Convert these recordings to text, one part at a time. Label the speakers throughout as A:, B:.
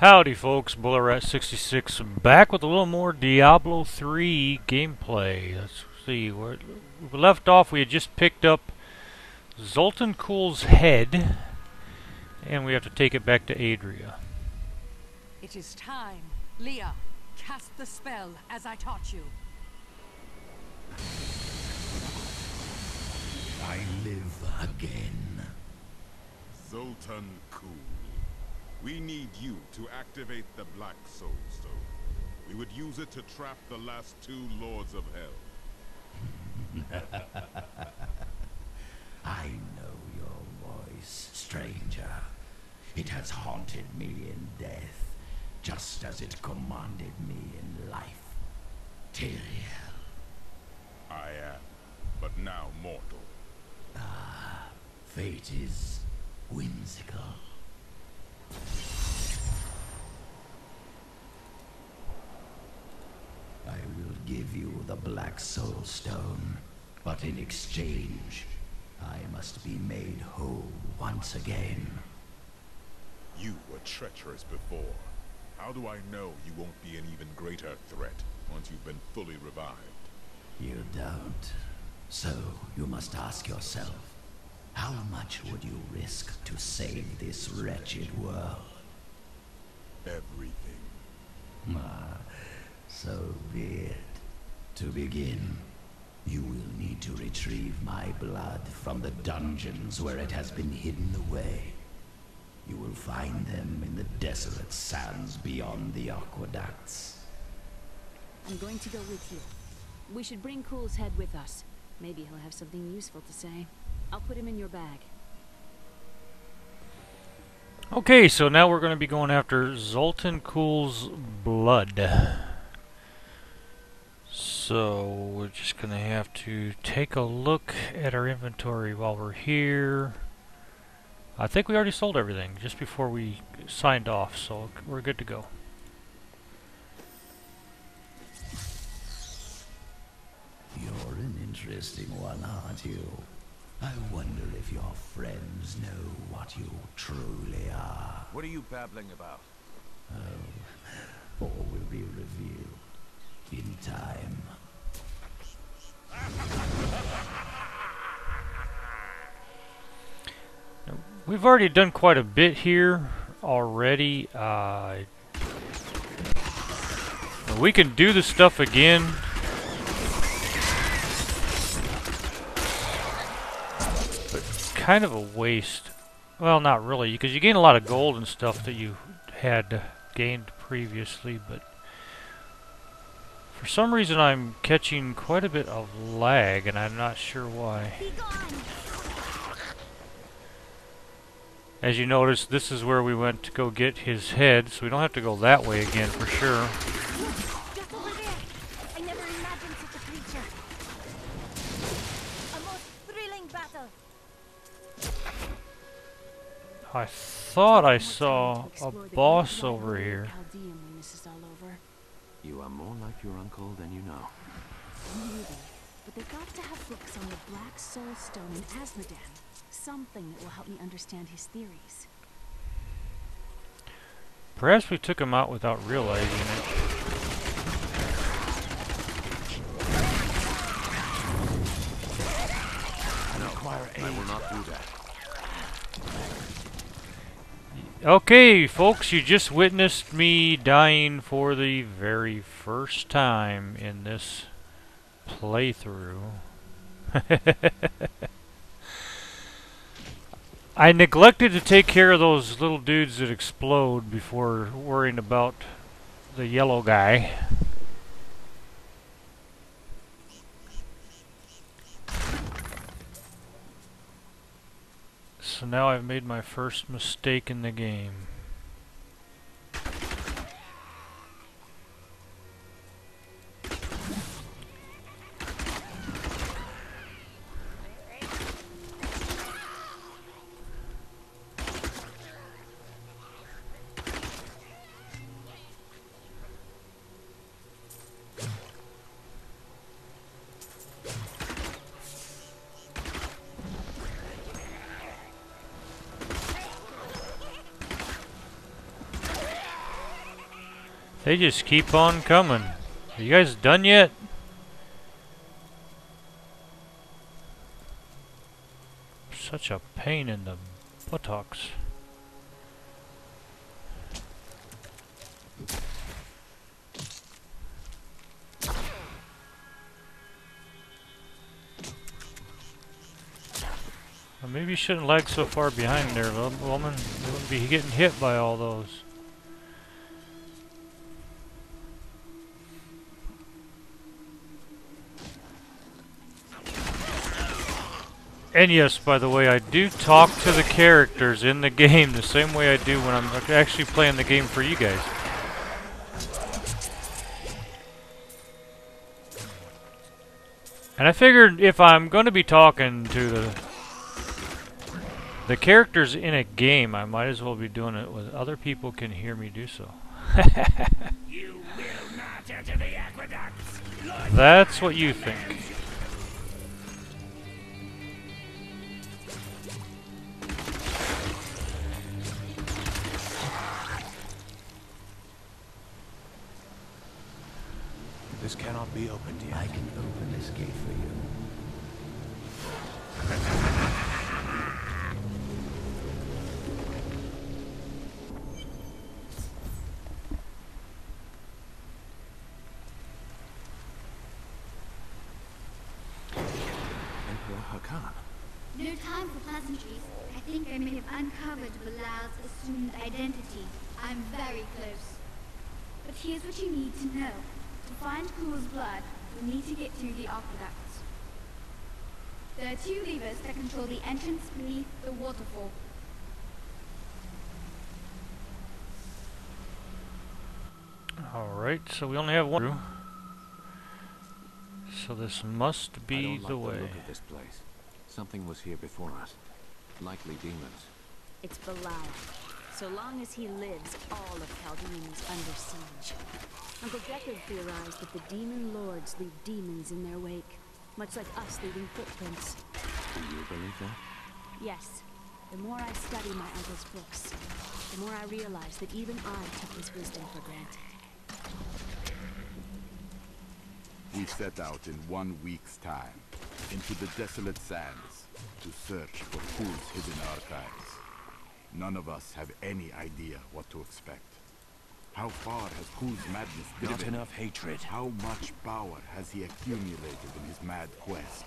A: Howdy folks, BulletRat66 back with a little more Diablo 3 gameplay. Let's see, where we left off we had just picked up Zoltun Kulle's head and we have to take it back to Adria.
B: It is time. Leah, cast the spell as I taught you.
C: I live again.
D: Zoltun Kulle. We need you to activate the Black Soul Stone. We would use it to trap the last two Lords of Hell.
C: I know your voice, stranger. It has haunted me in death, just as it commanded me in life. Tyrael.
D: I am, but now mortal.
C: Ah, Fate is whimsical. I will give you the Black Soul Stone, but in exchange, I must be made whole once again.
D: You were treacherous before. How do I know you won't be an even greater threat once you've been fully revived?
C: You don't. So you must ask yourself, how much would you risk to save this wretched world?
D: Everything.
C: Ah, so be it. To begin, you will need to retrieve my blood from the dungeons where it has been hidden away. You will find them in the desolate sands beyond the aqueducts.
E: I'm going to go with you. We should bring Kulle's head with us. Maybe he'll have something useful to say. I'll put him in your bag.
A: Okay, so now we're going to be going after Zoltun Kulle's blood. So we're just going to have to take a look at our inventory while we're here. I think we already sold everything just before we signed off, so we're good to go.
C: You're an interesting one, aren't you? I wonder if your friends know what you truly are.
F: What are you babbling about?
C: Oh, all will be revealed in time.
A: We've already done quite a bit here already. Uh, we can do the stuff again. Kind of a waste. Well, not really, because you gain a lot of gold and stuff that you had gained previously, but for some reason I'm catching quite a bit of lag, and I'm not sure why. As you notice, this is where we went to go get his head, so we don't have to go that way again for sure.
G: Just over there. I never imagined such a creature. A most thrilling battle.
A: I thought I saw a boss over here.
E: Caldeum when this is all over.
F: You are more like your uncle than you know.
E: Maybe. But they've got to have books on the Black Soul Stone in Asmodan. Something that will help me understand his theories.
A: Perhaps we took him out without realizing it.
F: I will not do that.
A: Okay, folks, you just witnessed me dying for the very first time in this playthrough. I neglected to take care of those little dudes that explode before worrying about the yellow guy. So now I've made my first mistake in the game. They just keep on coming. Are you guys done yet? Such a pain in the buttocks. Well, maybe you shouldn't lag so far behind there, woman. You wouldn't be getting hit by all those. And yes, by the way, I do talk to the characters in the game the same way I do when I'm actually playing the game for you guys. And I figured if I'm going to be talking to the the characters in a game, I might as well be doing it with other people can hear me do so. That's what you think.
F: Be opened yet.
G: I can open this gate for you.
H: Aqueducts. There are two levers that control the entrance beneath the waterfall.
A: Alright, so we only have one. through. So this must
F: I
A: be
F: don't
A: the way.
F: the look of this place. Something was here before us. Likely demons.
E: It's Belial. So long as he lives, all of Caldeum is under siege. Uncle Deckard theorized that the demon lords leave demons in their wake, much like us leaving footprints.
F: Do you believe that?
E: Yes, the more I study my uncle's books, the more I realize that even I took his wisdom for granted.
D: We set out in one week's time into the desolate sands to search for Kulle's hidden archives. None of us have any idea what to expect. How far has Kulle's madness driven?
F: Not enough hatred.
D: How much power has he accumulated in his mad quest?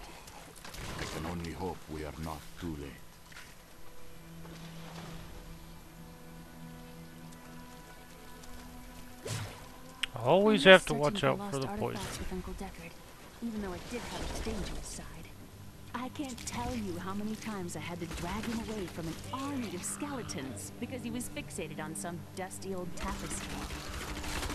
D: I can only hope we are not too late.
A: Always have to watch out for the poison.
E: artifacts With Uncle Deckard, even though it did have its dangerous side. I can't tell you how many times I had to drag him away from an army of skeletons because he was fixated on some dusty old tapestry.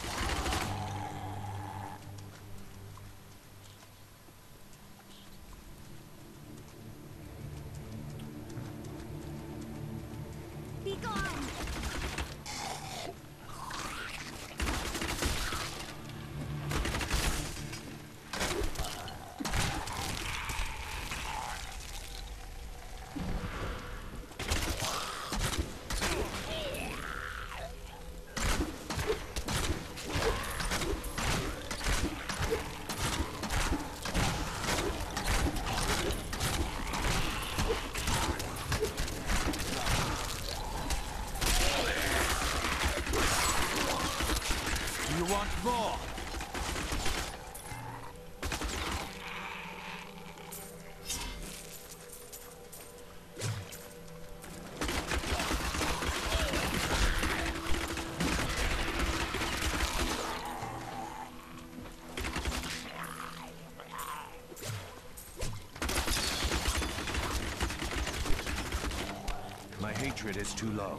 F: Hatred is too low.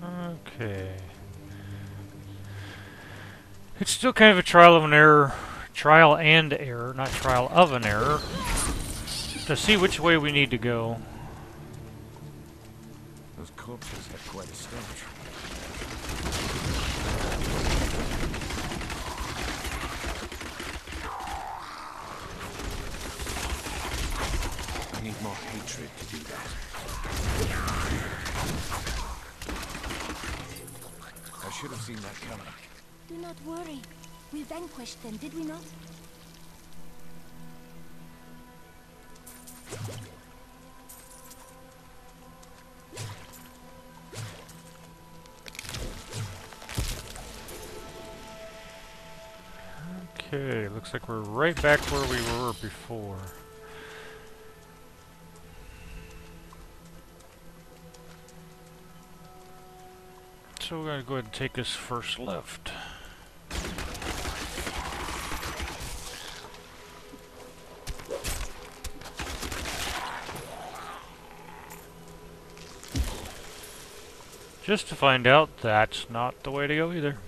A: Okay. It's still kind of a trial of an error, trial and error, not trial of an error, to see which way we need to go. Okay, looks like we're right back where we were before. So we're going to go ahead and take this first left. Just to find out that's not the way to go either.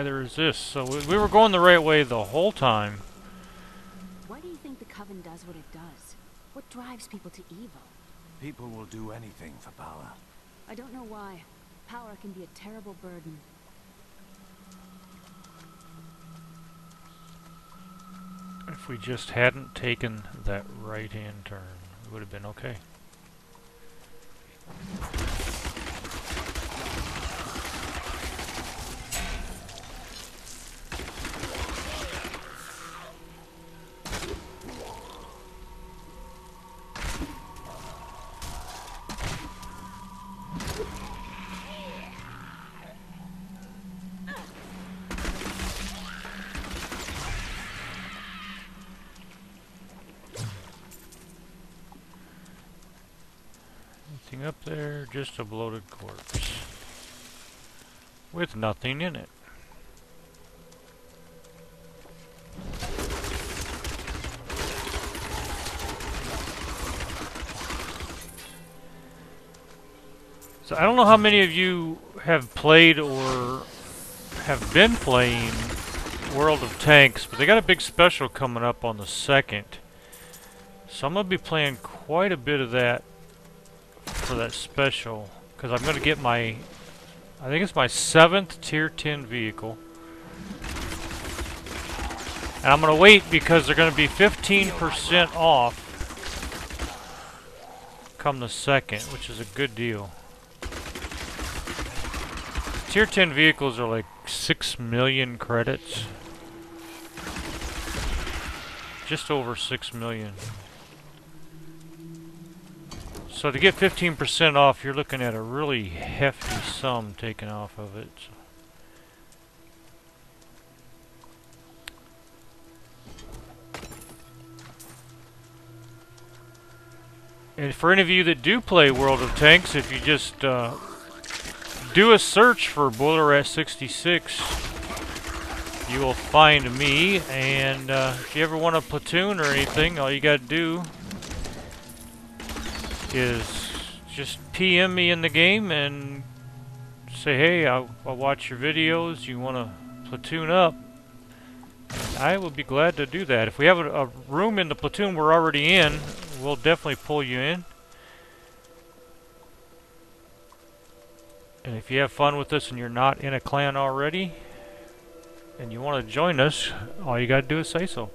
A: And neither is this. So we, we were going the right way the whole time.
E: Why do you think the Coven does what it does? What drives people to evil?
F: People will do anything for power.
E: I don't know why. Power can be a terrible burden.
A: If we just hadn't taken that right-hand turn, it would have been okay. A bloated corpse. With nothing in it. So I don't know how many of you have played or have been playing World of Tanks, but they got a big special coming up on the 2nd. So I'm going to be playing quite a bit of that for that special because I'm going to get my I think it's my seventh tier 10 vehicle. And I'm going to wait because they're going to be 15% off come the second which is a good deal. Tier 10 vehicles are like 6 million credits. Just over 6 million so to get 15% off, you're looking at a really hefty sum taken off of it. And for any of you that do play World of Tanks, if you just uh, do a search for Boiler Rat 66, you will find me. And uh, if you ever want a platoon or anything, all you got to do is just PM me in the game and say, hey, I'll, I'll watch your videos. You want to platoon up? I will be glad to do that. If we have a, a, room in the platoon we're already in, we'll definitely pull you in. And if you have fun with us and you're not in a clan already, and you want to join us, all you got to do is say so.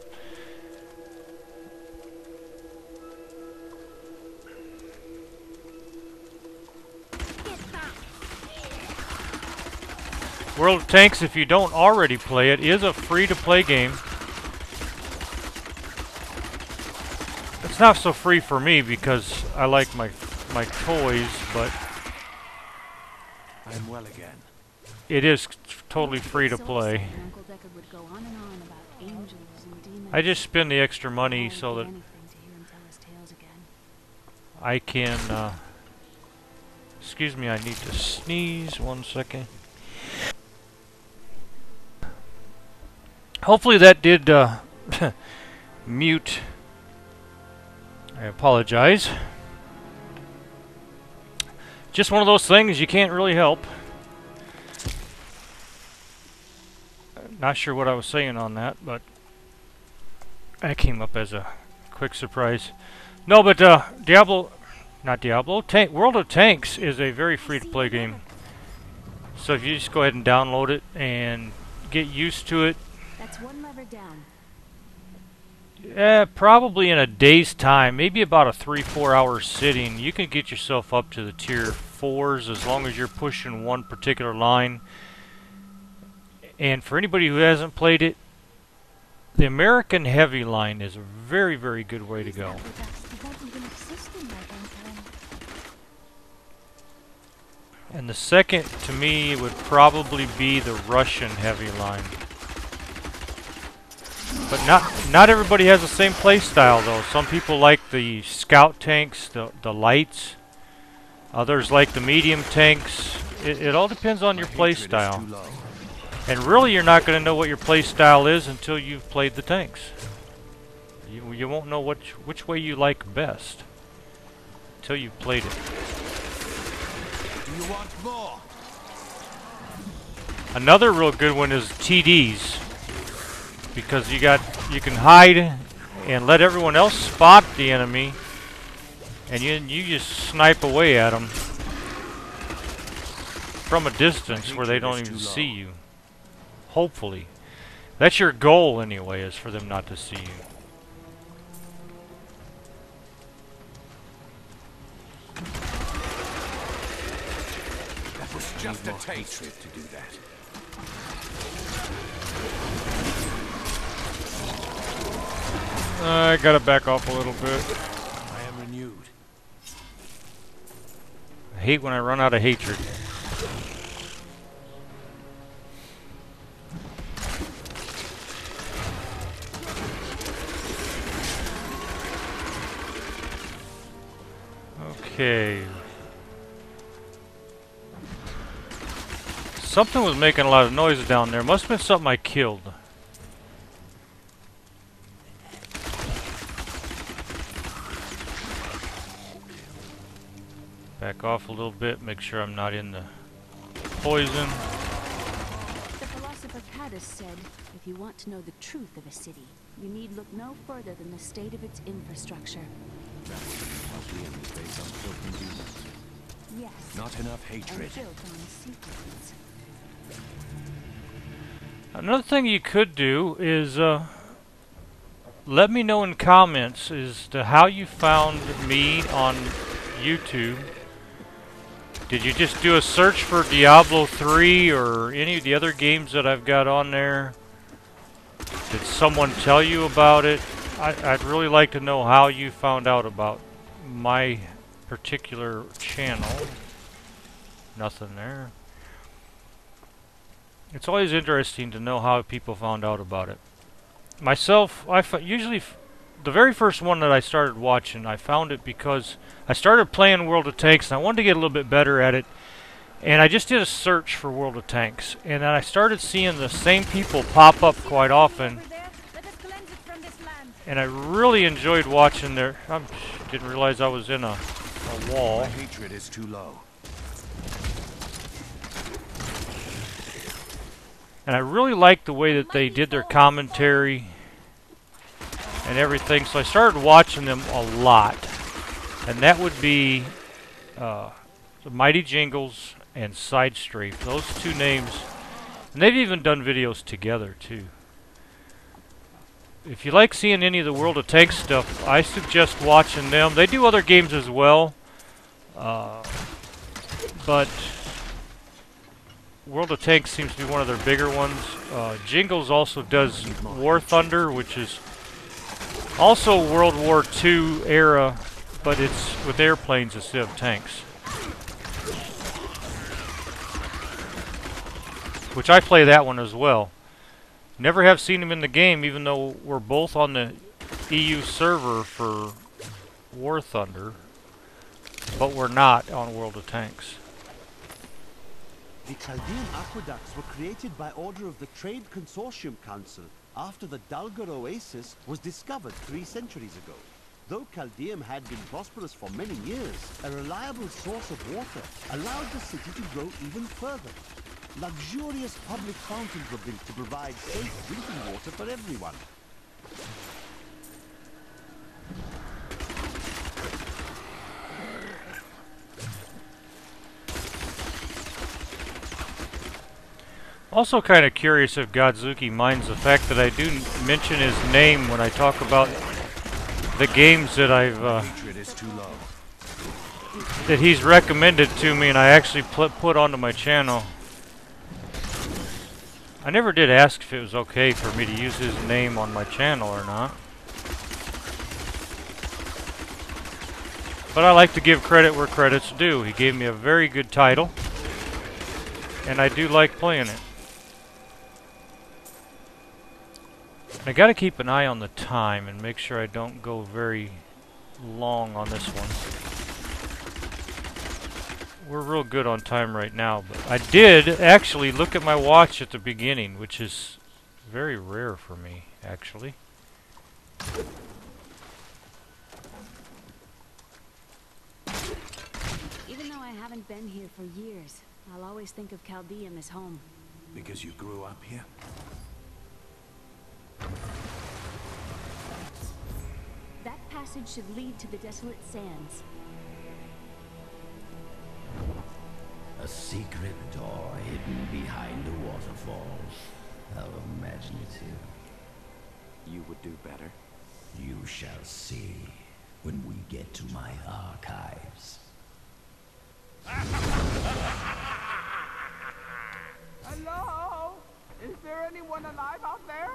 A: World of Tanks, if you don't already play it, is a free-to-play game. It's not so free for me because I like my my toys, but
F: I'm well again.
A: It is totally free to play. I just spend the extra money so that I can. Uh, excuse me, I need to sneeze. One second. Hopefully that did uh, mute. I apologize. Just one of those things you can't really help. Not sure what I was saying on that, but that came up as a quick surprise. No, but uh, Diablo, not Diablo, Tank World of Tanks is a very free-to-play game. So if you just go ahead and download it and get used to it,
E: that's one lever down.
A: Eh, probably in a day's time, maybe about a three, four hour sitting, you can get yourself up to the tier fours as long as you're pushing one particular line. And for anybody who hasn't played it, the American Heavy line is a very, very good way to go.
E: Aqueducts did not even exist in my own time.
A: And the second, to me, would probably be the Russian heavy line. But not not everybody has the same play style, though. Some people like the scout tanks, the the lights. Others like the medium tanks. It, it all depends on your
F: My
A: play
F: hatred is
A: style.
F: too low.
A: And really, you're not going to know what your play style is until you've played the tanks. You you won't know which which way you like best until you've played it.
F: Do you want more?
A: Another real good one is TDs because you got you can hide and let everyone else spot the enemy, and you you just snipe away at them from a distance where they don't even see you. Hopefully, that's your goal anyway, is for them not to see you.
F: That was just a taste to do that.
A: I gotta back off a little bit.
F: I am renewed.
A: I hate when I run out of hatred. Okay. Something was making a lot of noise down there. Must have been something I killed. Back off a little bit, make sure I'm not in the poison.
E: The philosopher Cadus said, if you want to know the truth of a city, you need look no further than the state of its infrastructure.
F: Caldeum is based on broken demons.
E: Yes.
F: Not enough hatred.
E: built on secrets.
A: Another thing you could do is uh, let me know in comments as to how you found me on YouTube. Did you just do a search for Diablo 3 or any of the other games that I've got on there? Did someone tell you about it? I, I'd really like to know how you found out about my particular channel. Nothing there. It's always interesting to know how people found out about it. Myself, I usually the very first one that I started watching, I found it because I started playing World of Tanks and I wanted to get a little bit better at it. And I just did a search for World of Tanks, and then I started seeing the same people pop up quite often.
B: Over there, let us cleanse it from this land.
A: And I really enjoyed watching their. I didn't realize I was in a, a wall.
F: My hatred is too low.
A: And I really liked the way that they did their commentary and everything. So I started watching them a lot. And that would be uh, the Mighty Jingles and Side Strafe. Those two names. And they've even done videos together, too. If you like seeing any of the World of Tanks stuff, I suggest watching them. They do other games as well. Uh, but World of Tanks seems to be one of their bigger ones. Uh, Jingles also does War Thunder, which is also World War II era, but it's with airplanes instead of tanks. Which I play that one as well. Never have seen him in the game, even though we're both on the EU server for War Thunder, but we're not on World of Tanks.
I: The Caldeum aqueducts were created by order of the Trade Consortium Council after the Dahlgur Oasis was discovered three centuries ago. Though Caldeum had been prosperous for many years, a reliable source of water allowed the city to grow even further. Luxurious public fountains were built to provide safe drinking water for everyone.
A: Also kind of curious if Godzuki minds the fact that I do mention his name when I talk about the games that I've uh, that he's recommended to me and I actually put onto my channel. I never did ask if it was okay for me to use his name on my channel or not. But I like to give credit where credit's due. He gave me a very good title. And I do like playing it. I gotta keep an eye on the time and make sure I don't go very long on this one. We're real good on time right now, but I did actually look at my watch at the beginning, which is very rare for me, actually.
E: Even though I haven't been here for years, I'll always think of Caldeum as home.
J: Because you grew up here?
E: That passage should lead to the Desolate Sands.
C: A secret door hidden behind a waterfall. How imaginative.
F: You would do better.
C: You shall see when we get to my archives.
K: Hello? Is there anyone alive out there?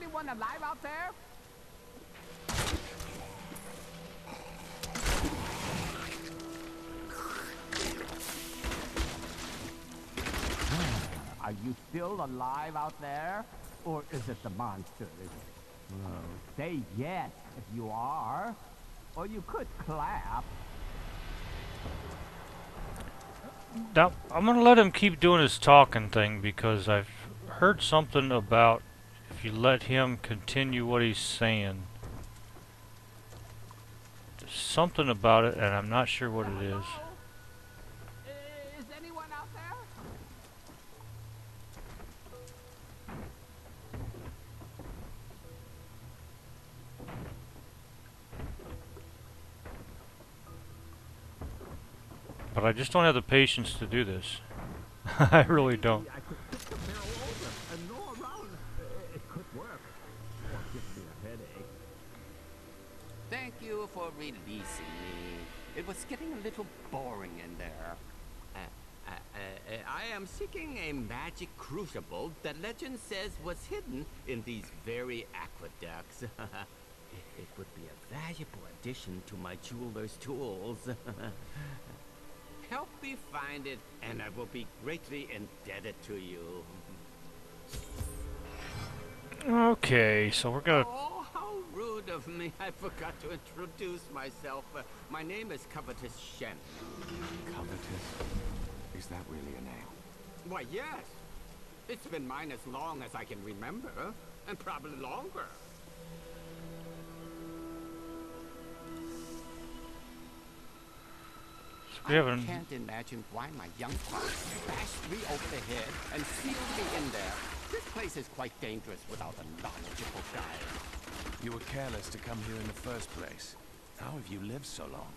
K: Anyone alive out there? Hmm, are you still alive out there? Or is it the monsters? Well, say yes if you are. Or you could clap.
A: Now, I'm gonna let him keep doing his talking thing because I've heard something about if you let him continue what he's saying. There's something about it, and I'm not sure what it is.
K: Is anyone out there?
A: But I just don't have the patience to do this. I really don't.
L: For releasing me. It was getting a little boring in there. Uh, uh, uh, uh, I am seeking a magic crucible that legend says was hidden in these very aqueducts. it would be a valuable addition to my jeweler's tools. Help me find it, and I will be greatly indebted to you.
A: Okay, so we're gonna...
L: How rude of me. I forgot to introduce myself. Uh, my name is Covetous Shen.
F: Covetous? Is that really a name?
L: Why, yes. It's been mine as long as I can remember, and probably longer.
A: We
L: I can't imagine why my young father bashed me over the head and sealed me in there. This place is quite dangerous without a knowledgeable guide.
J: You were careless to come here in the first place. How have you lived so long?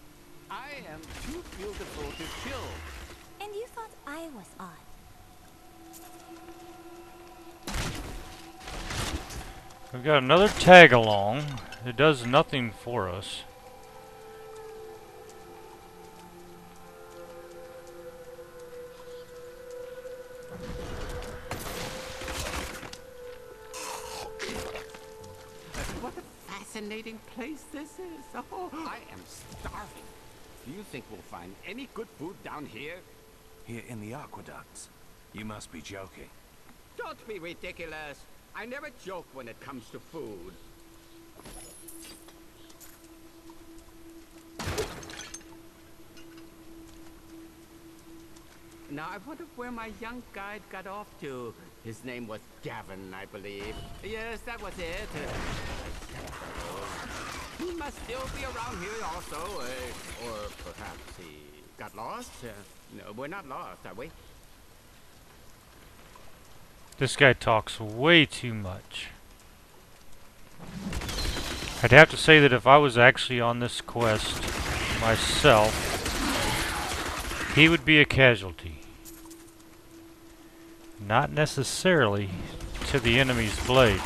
L: I am too beautiful to kill.
M: And you thought I was odd.
A: We've got another tag along. It does nothing for us.
L: Fascinating place this is. Oh, I am starving. Do you think we'll find any good food down here?
J: Here in the aqueducts? You must be joking.
L: Don't be ridiculous. I never joke when it comes to food. Now, I wonder where my young guide got off to. His name was Gavin, I believe. Yes, that was it. He must still be around here also. Uh, or perhaps he got lost. Uh, no, we're not lost, are we?
A: This guy talks way too much. I'd have to say that if I was actually on this quest myself, he would be a casualty. Not necessarily to the enemy's blades.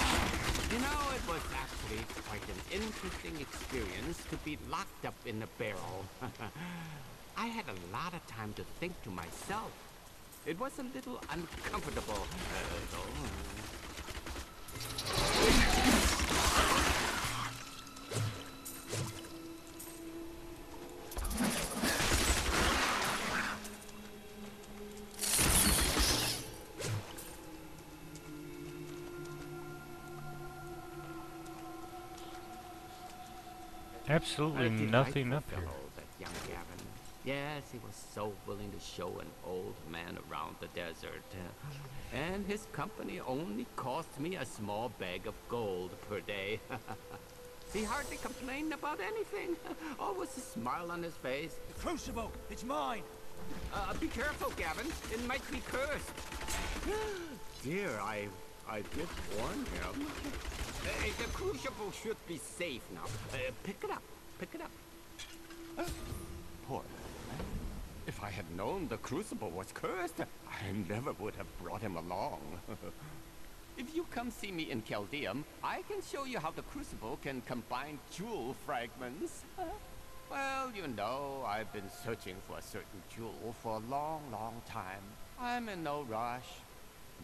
L: You know, it was actually quite an interesting experience to be locked up in a barrel. I had a lot of time to think to myself. It was a little uncomfortable, uh, though.
A: Absolutely nothing up here.
L: That young Gavin. Yes, he was so willing to show an old man around the desert. And his company only cost me a small bag of gold per day. he hardly complained about anything. Always a smile on his face.
J: The crucible! It's mine!
L: Uh, be careful, Gavin. It might be cursed. Dear, I I did warn him. Uh, the crucible should be safe now. Uh, pick it up. Pick it up. Uh, poor man. If I had known the crucible was cursed, I never would have brought him along. if you come see me in Caldeum, I can show you how the crucible can combine jewel fragments. well, you know, I've been searching for a certain jewel for a long, long time. I'm in no rush.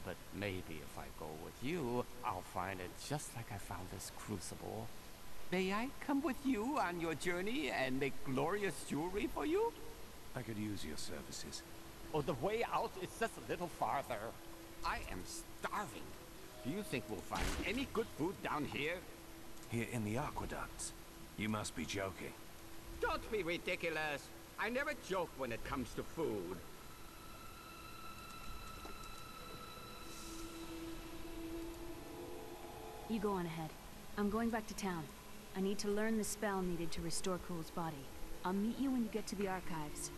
L: But maybe if I go with you, I'll find it just like I found this crucible. May I come with you on your journey and make glorious jewelry for you?
J: I could use your services.
L: Oh, the way out is just a little farther. I am starving. Do you think we'll find any good food down here?
J: Here in the aqueducts? You must be joking.
L: Don't be ridiculous. I never joke when it comes to food.
E: You go on ahead. I'm going back to town. I need to learn the spell needed to restore Kulle's body. I'll meet you when you get to the archives.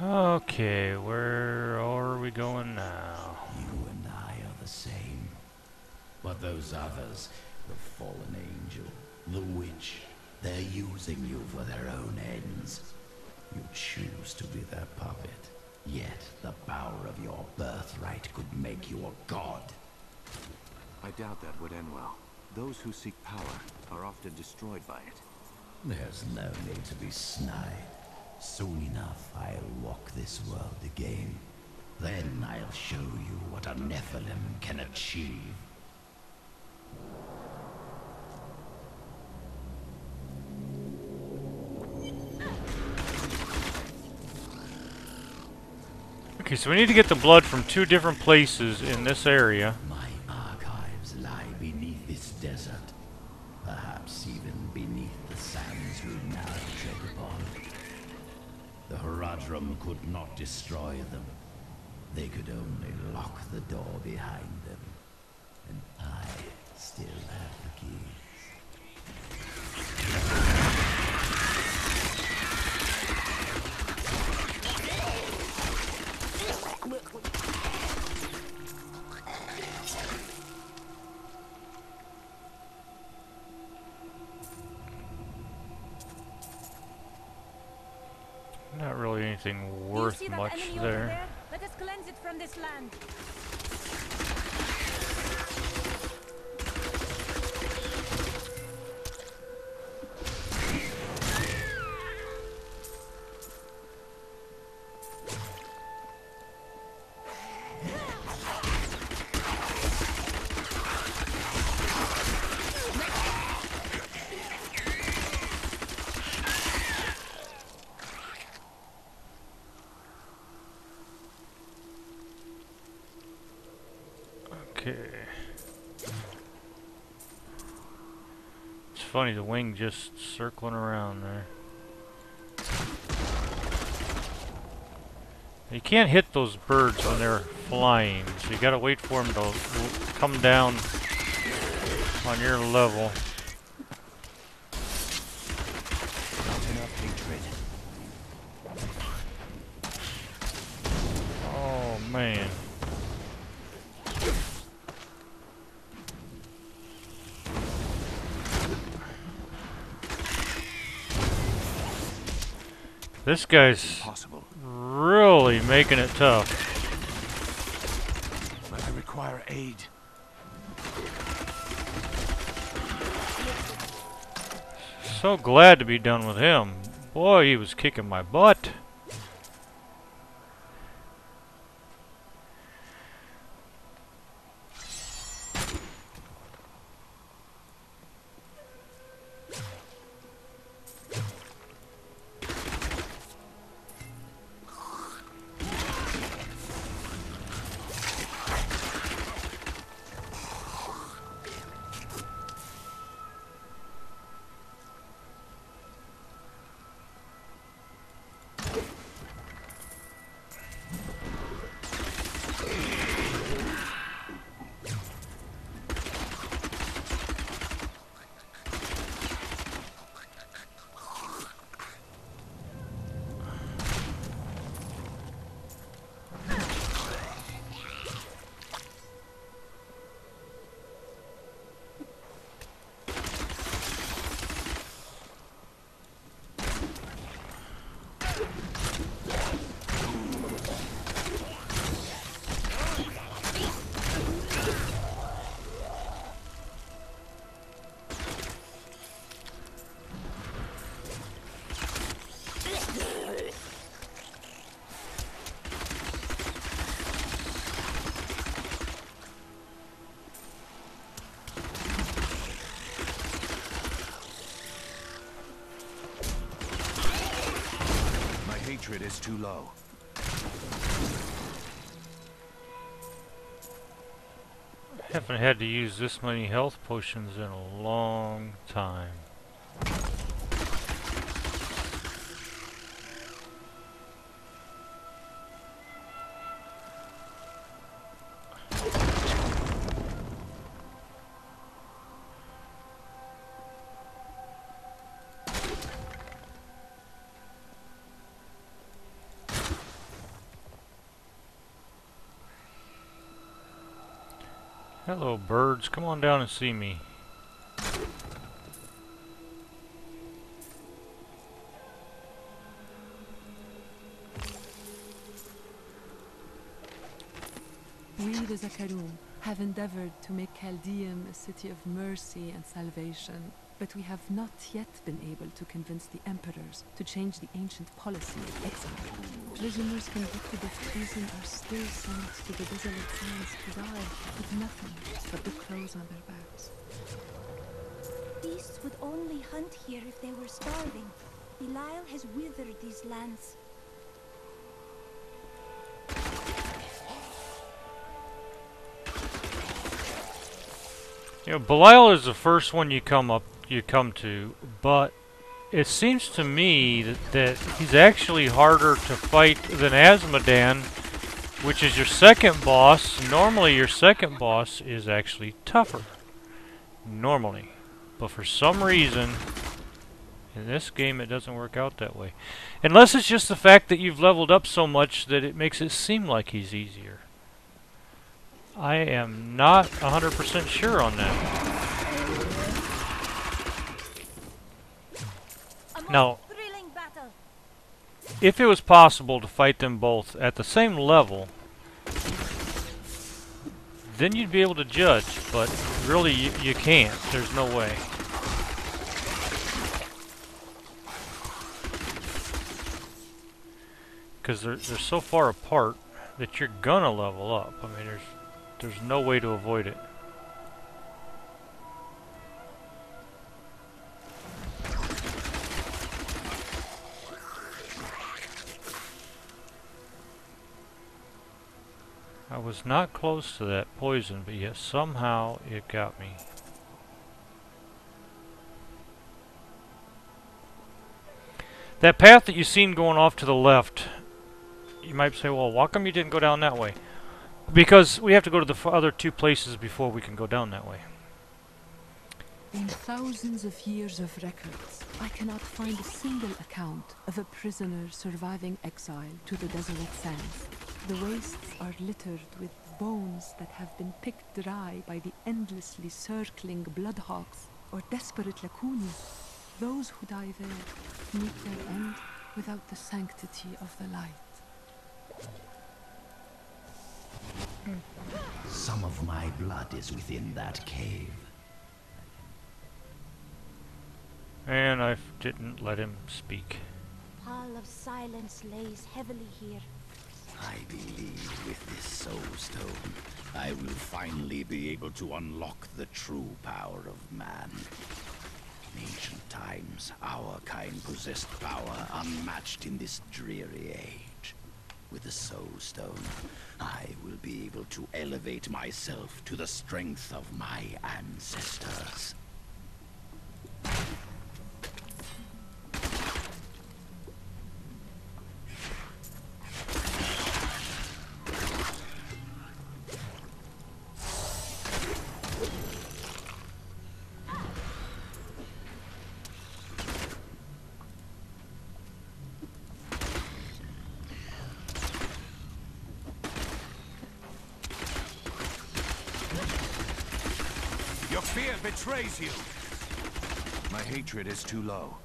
A: Okay, where are we going now?
C: You and I are the same. But those others, the fallen angel, the witch, they're using you for their own ends. You choose to be their puppet. Yet the power of your birthright could make you a god.
F: I doubt that would end well. Those who seek power are often destroyed by it.
C: There's no need to be snide. Soon enough, I'll walk this world again. Then I'll show you what a Nephilim can achieve.
A: Okay, so we need to get the blood from two different places in this area.
C: My archives lie beneath this desert. Perhaps even beneath the sands we now tread upon. The Horadrim could not destroy them. They could only lock the door behind them. And I still have
A: anything worth much there.
M: there. Let us cleanse it from this land.
A: Funny, the wing just circling around there. You can't hit those birds when they're flying, so you gotta wait for them to come down on your level. This guy's
J: Impossible.
A: really making it tough.
J: I require aid.
A: So glad to be done with him. Boy, he was kicking my butt.
J: Is too low.
A: I Haven't had to use this many health potions in a long time. Birds. Come on down and see me.
B: We, the Zakarum, have endeavored to make Caldeum a city of mercy and salvation, but we have not yet been able to convince the emperors to change the ancient policy of exile. Prisoners convicted of treason are still sent to the desolate sands to die with nothing but the clothes on their backs.
G: Beasts would only hunt here if they were starving. Belial has withered these lands.
A: You know, Belial is the first one you come up you come to, but it seems to me that, that he's actually harder to fight than Azmodan, which is your second boss. Normally your second boss is actually tougher. Normally. But for some reason in this game it doesn't work out that way. Unless it's just the fact that you've leveled up so much that it makes it seem like he's easier. I am not 100% sure on that. Now, if it was possible to fight them both at the same level, then you'd be able to judge, but really you, you can't. There's no way. Because they're, they're so far apart that you're gonna level up. I mean, there's there's no way to avoid it. Was not close to that poison, but yet somehow it got me. That path that you seen going off to the left, you might say, well, why come you didn't go down that way? Because we have to go to the other two places before we can go down that way.
B: In thousands of years of records, I cannot find a single account of a prisoner surviving exile to the desolate sands. The wastes are littered with bones that have been picked dry by the endlessly circling bloodhawks or desperate Lacuni. Those who die there meet their end without the sanctity of the light.
C: Some of my blood is within that cave.
A: And I didn't let him speak.
N: Pall of silence lays heavily here.
C: I believe with this soul stone, I will finally be able to unlock the true power of man. In ancient times, our kind possessed power unmatched in this dreary age. With the soul stone, I will be able to elevate myself to the strength of my ancestors.
J: Fear betrays you. My hatred is too low.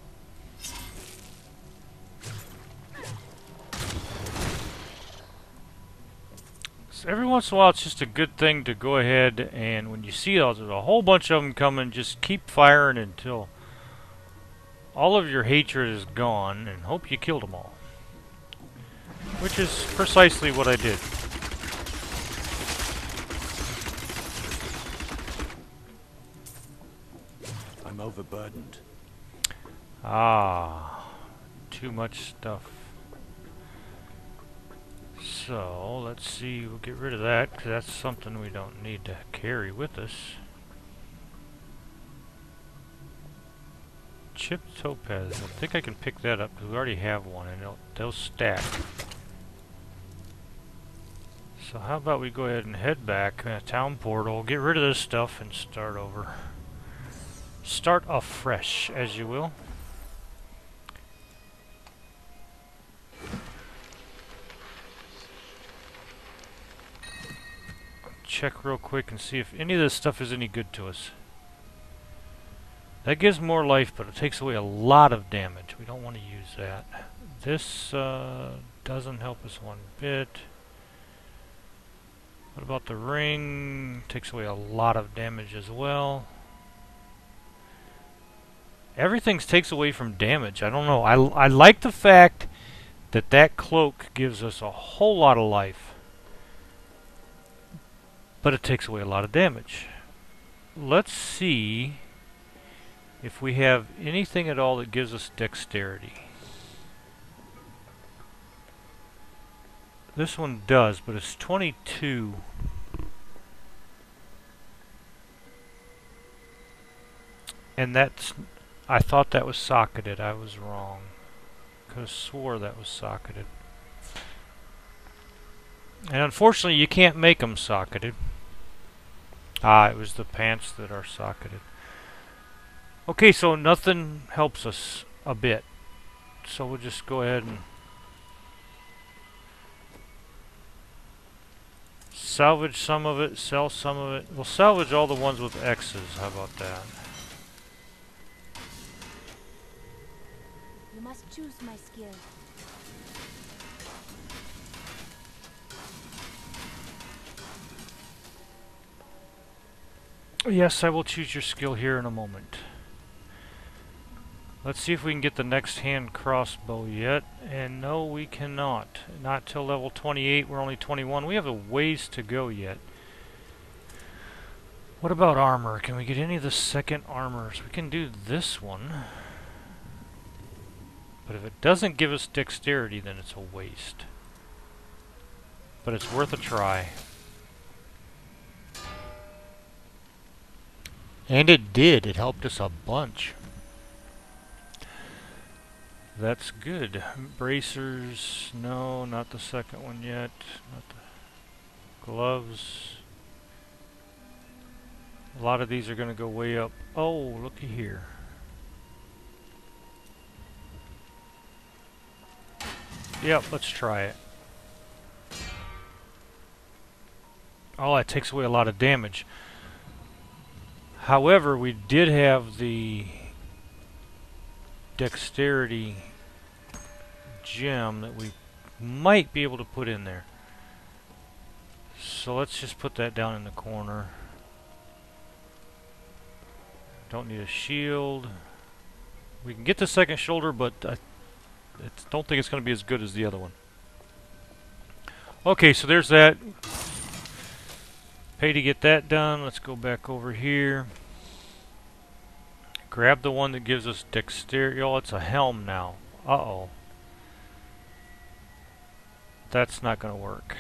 A: So every once in a while, it's just a good thing to go ahead and when you see those, there's a whole bunch of them coming, just keep firing until all of your hatred is gone and hope you killed them all. Which is precisely what I did.
J: Overburdened.
A: Ah, too much stuff. So, let's see, we'll get rid of that, because that's something we don't need to carry with us. Chipped topaz, I think I can pick that up, because we already have one, and they'll, they'll stack. So how about we go ahead and head back, uh, town portal, get rid of this stuff, and start over. Start afresh, as you will. Check real quick and see if any of this stuff is any good to us. That gives more life, but it takes away a lot of damage. We don't want to use that. This uh, doesn't help us one bit. What about the ring? Takes away a lot of damage as well. Everything takes away from damage. I don't know. I, I like the fact that that cloak gives us a whole lot of life. But it takes away a lot of damage. Let's see if we have anything at all that gives us dexterity. This one does, but it's 22. And that's I thought that was socketed. I was wrong. Could have swore that was socketed. And unfortunately, you can't make them socketed. Ah, it was the pants that are socketed. Okay, so nothing helps us a bit. So we'll just go ahead and salvage some of it, sell some of it. We'll salvage all the ones with X's. How about that?
N: Choose my skill.
A: Yes, I will choose your skill here in a moment. Let's see if we can get the next hand crossbow yet. And no, we cannot. Not till level 28. We're only 21. We have a ways to go yet. What about armor? Can we get any of the second armors? We can do this one. But if it doesn't give us dexterity, then it's a waste. But it's worth a try. And it did. It helped us a bunch. That's good. Bracers. No, not the second one yet. Not the gloves. A lot of these are going to go way up. Oh, looky here. Yep, let's try it. Oh, that takes away a lot of damage. However, we did have the dexterity gem that we might be able to put in there. So let's just put that down in the corner. Don't need a shield. We can get the second shoulder, but I don't think it's going to be as good as the other one. Okay, so there's that. Pay to get that done. Let's go back over here. Grab the one that gives us dexterity. Oh, it's a helm now. Uh-oh. That's not going to work.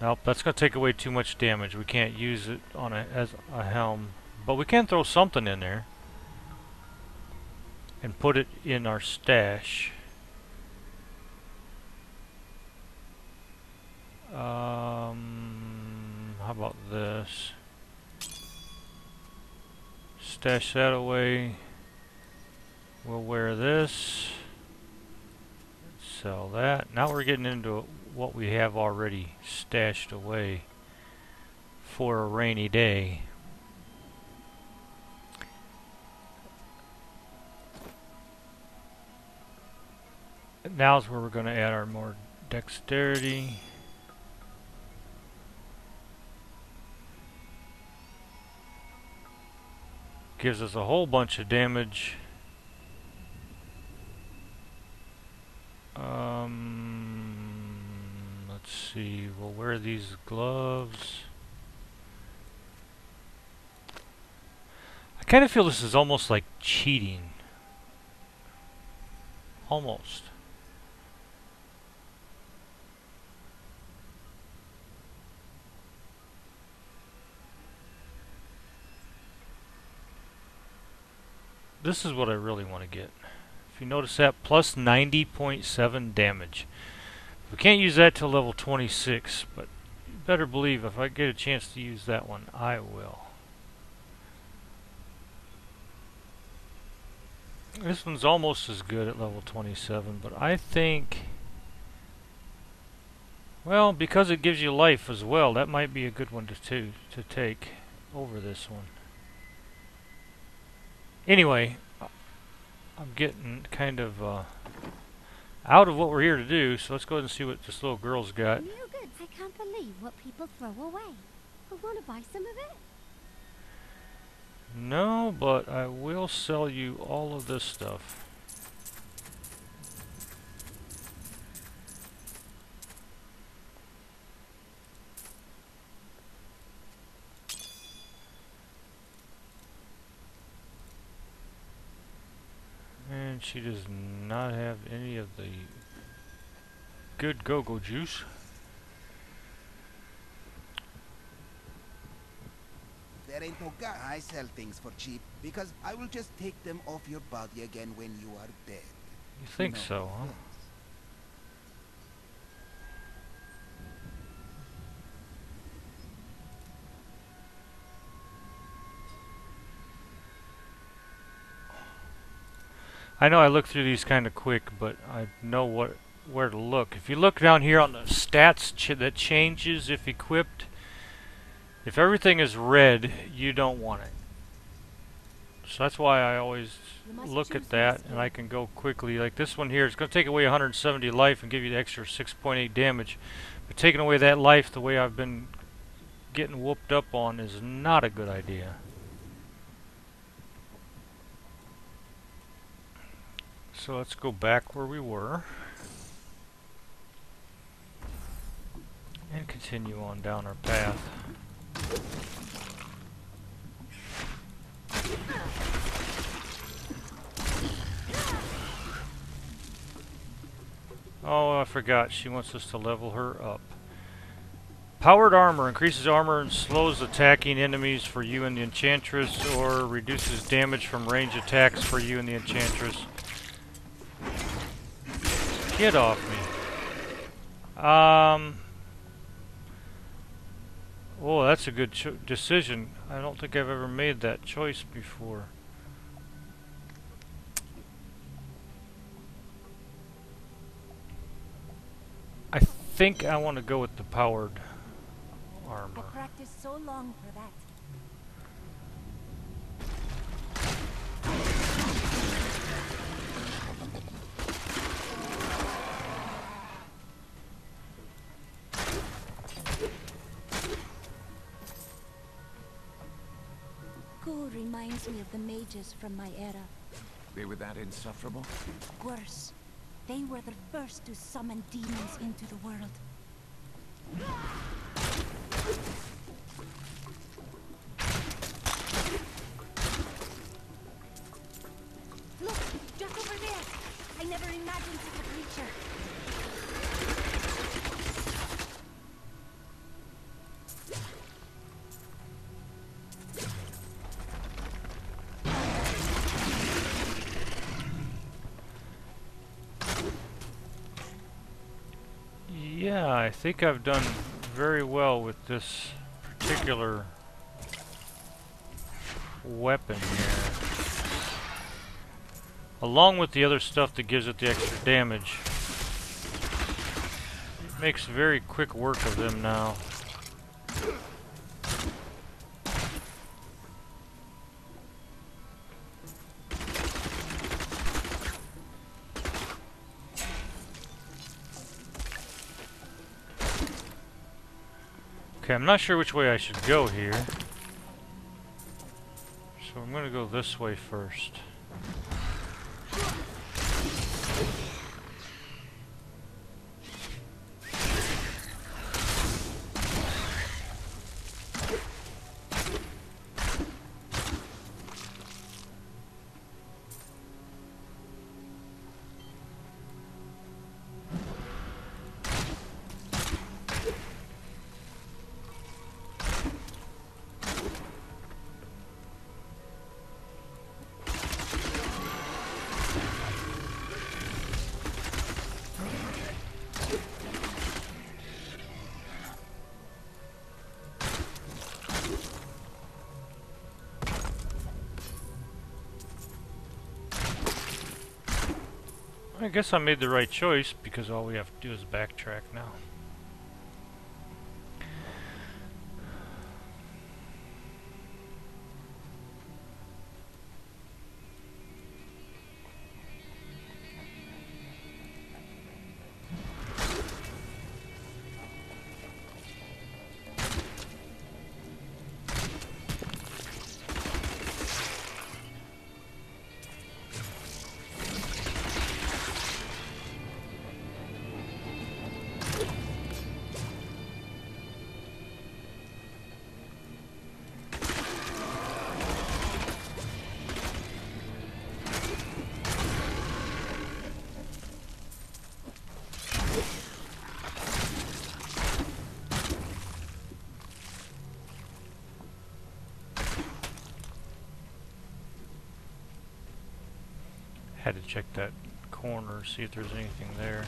A: Nope, that's going to take away too much damage. We can't use it on a, as a helm. But we can throw something in there. And put it in our stash. Um, how about this? Stash that away. We'll wear this. Sell that. Now we're getting into what we have already stashed away for a rainy day. Now's where we're going to add our more dexterity. Gives us a whole bunch of damage. Um, let's see, we'll wear these gloves. I kind of feel this is almost like cheating. Almost. This is what I really want to get. If you notice that, plus 90.7 damage. We can't use that till level 26, but you better believe if I get a chance to use that one, I will. This one's almost as good at level 27, but I think... Well, because it gives you life as well, that might be a good one to, to, to take over this one. Anyway, I'm getting kind of uh, out of what we're here to do, so let's go ahead and see what this little girl's got.
O: No good. I can't believe what people throw away. I want to buy some of it.
A: No, but I will sell you all of this stuff. And she does not have any of the good go-go juice.
P: There ain't no guy I sell things for cheap because I will just take them off your body again when you are dead.
A: You think
P: No
A: so, huh? I know I look through these kind of quick, but I know what where to look. If you look down here on the stats ch that changes if equipped, if everything is red, you don't want it. So that's why I always look at that, and I can go quickly. Like this one here, it's going to take away 170 life and give you the extra 6.8 damage. But taking away that life the way I've been getting whooped up on is not a good idea. So let's go back where we were. And continue on down our path. Oh, I forgot. She wants us to level her up. Powered armor increases armor and slows attacking enemies for you and the enchantress, or reduces damage from range attacks for you and the enchantress. Get off me. Um. Oh, that's a good decision. I don't think I've ever made that choice before. I think I want to go with the powered
N: I
A: armor.
N: practiced so long for that. Reminds me of the mages from my era.
J: They were that insufferable?
N: Worse, they were the first to summon demons into the world. Look, just over there. I never imagined such a creature.
A: Think I've done very well with this particular weapon here. Along with the other stuff that gives it the extra damage. It makes very quick work of them now. Okay, I'm not sure which way I should go here. So I'm gonna go this way first. Guess I made the right choice because all we have to do is backtrack now. Had to check that corner, see if there's anything there.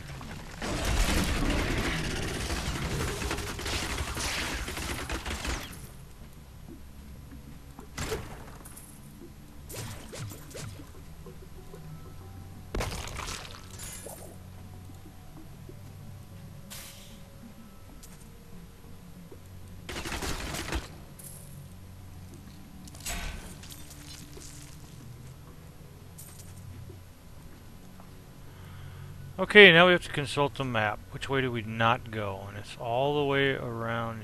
A: Okay, now we have to consult the map. Which way do we not go? And it's all the way around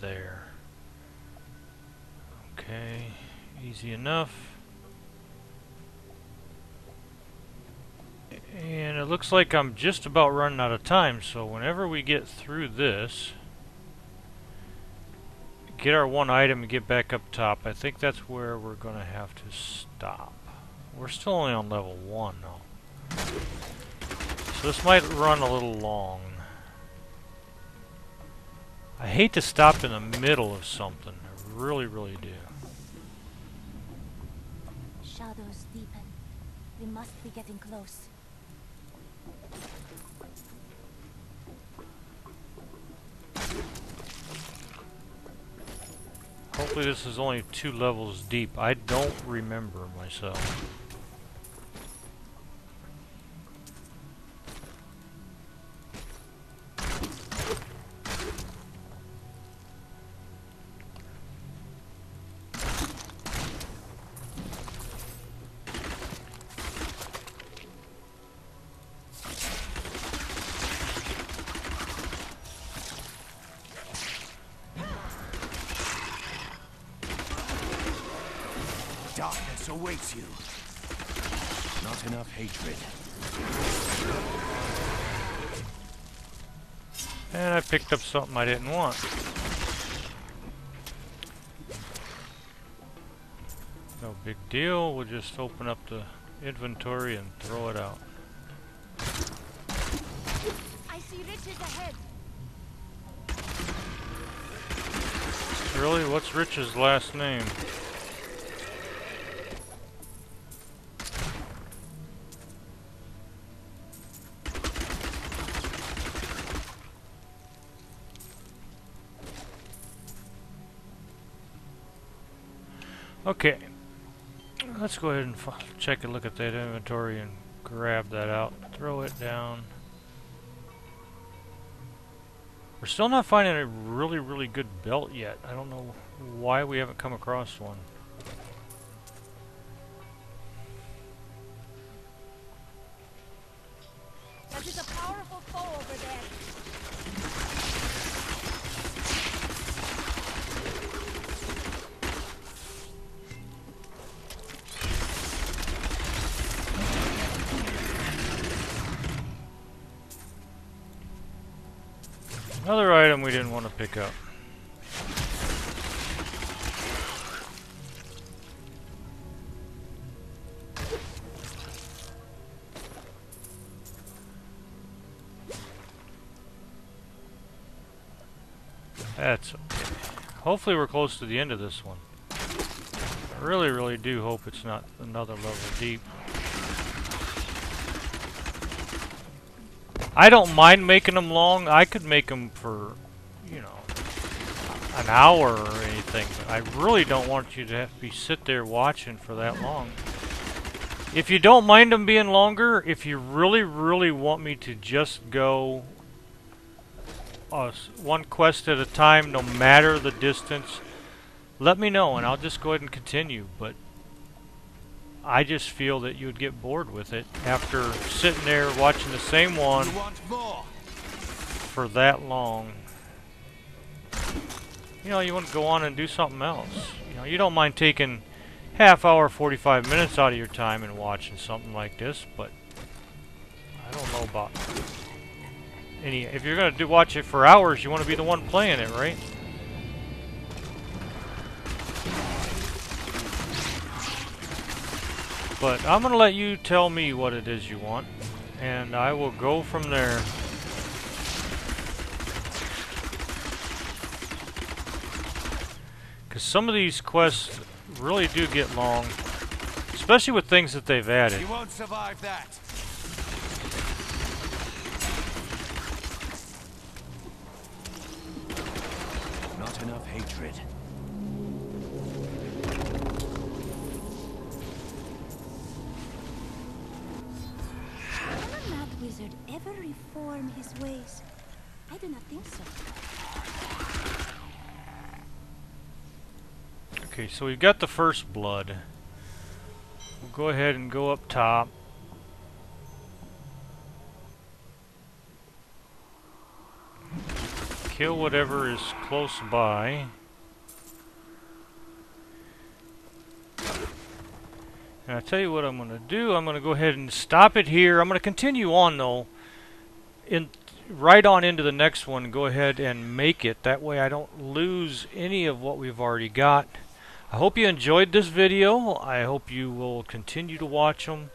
A: there. Okay, easy enough. And it looks like I'm just about running out of time, so whenever we get through this, get our one item and get back up top, I think that's where we're going to have to stop. We're still only on level 1 though. So this might run a little long. I hate to stop in the middle of something. I really, really do.
N: Shadows deepen. We must be getting close.
A: Hopefully this is only two levels deep. I don't remember myself. Something I didn't want. No big deal, we'll just open up the inventory and throw it out.
N: I see riches ahead.
A: Really? What's Rich's last name? Okay. Let's go ahead and check a look at that inventory and grab that out. Throw it down. We're still not finding a really, really good belt yet. I don't know why we haven't come across one. Another item we didn't want to pick up. That's okay. Hopefully we're close to the end of this one. I really, really do hope it's not another level deep. I don't mind making them long. I could make them for, you know, an hour or anything. I really don't want you to have to be sit there watching for that long. If you don't mind them being longer, if you really, really want me to just go uh, one quest at a time, no matter the distance, let me know and I'll just go ahead and continue. But I just feel that you would get bored with it after sitting there watching the same one for that long. You know, you want to go on and do something else. You know, you don't mind taking half hour, 45 minutes out of your time and watching something like this, but I don't know about any. If you're going to do watch it for hours, you want to be the one playing it, right? But I'm going to let you tell me what it is you want, and I will go from there. Because some of these quests really do get long, especially with things that they've added.
J: You won't survive that.
E: Do not think so.
A: Okay, so we've got the first blood. We'll go ahead and go up top. Kill whatever is close by. And I tell you what I'm going to do. I'm going to go ahead and stop it here. I'm going to continue on though. In right on into the next one. Go ahead and make it. That way I don't lose any of what we've already got. I hope you enjoyed this video. I hope you will continue to watch them.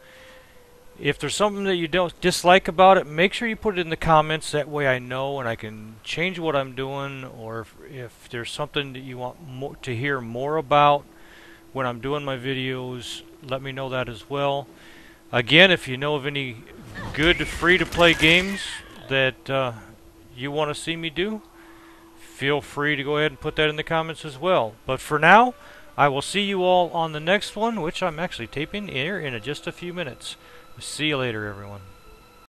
A: If there's something that you don't dislike about it, make sure you put it in the comments. That way I know and I can change what I'm doing. Or if, if there's something that you want to hear more about when I'm doing my videos, let me know that as well. Again, if you know of any good free-to-play games that uh, you want to see me do, feel free to go ahead and put that in the comments as well. But for now, I will see you all on the next one, which I'm actually taping here in just a few minutes. See you later, everyone.